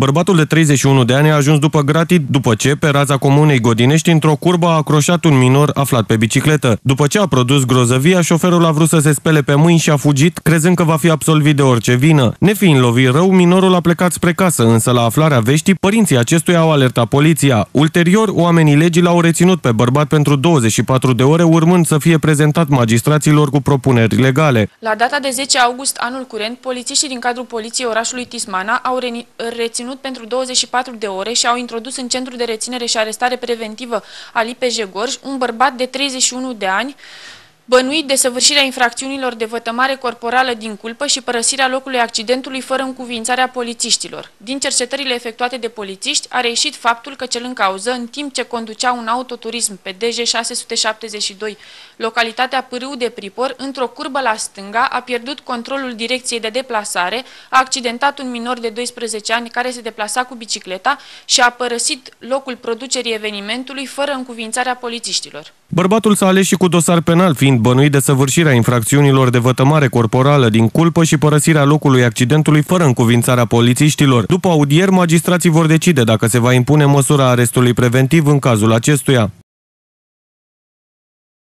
Bărbatul de 31 de ani a ajuns după gratii după ce, pe raza comunei Godinești, într-o curbă a acroșat un minor aflat pe bicicletă. După ce a produs grozăvia, șoferul a vrut să se spele pe mâini și a fugit, crezând că va fi absolvit de orice vină. Nefiind lovit rău, minorul a plecat spre casă, însă la aflarea veștii, părinții acestuia au alertat poliția. Ulterior, oamenii legii l-au reținut pe bărbat pentru 24 de ore, urmând să fie prezentat magistraților cu propuneri legale. La data de 10 august anul curent, polițiștii din cadrul poliției orașului Tismana au reținut pentru 24 de ore și au introdus în centru de reținere și arestare preventivă al IPJ Gorj un bărbat de 31 de ani, bănuit de săvârșirea infracțiunilor de vătămare corporală din culpă și părăsirea locului accidentului fără încuvințarea polițiștilor. Din cercetările efectuate de polițiști a reieșit faptul că cel în cauză, în timp ce conducea un autoturism pe DG 672, localitatea Pârâu de Pripor, într-o curbă la stânga, a pierdut controlul direcției de deplasare, a accidentat un minor de 12 ani care se deplasa cu bicicleta și a părăsit locul producerii evenimentului fără încuvințarea polițiștilor. Bărbatul s-a ales și cu dosar penal, fiind bănuit de săvârșirea infracțiunilor de vătămare corporală din culpă și părăsirea locului accidentului fără încuvințarea polițiștilor. După audier, magistrații vor decide dacă se va impune măsura arestului preventiv în cazul acestuia.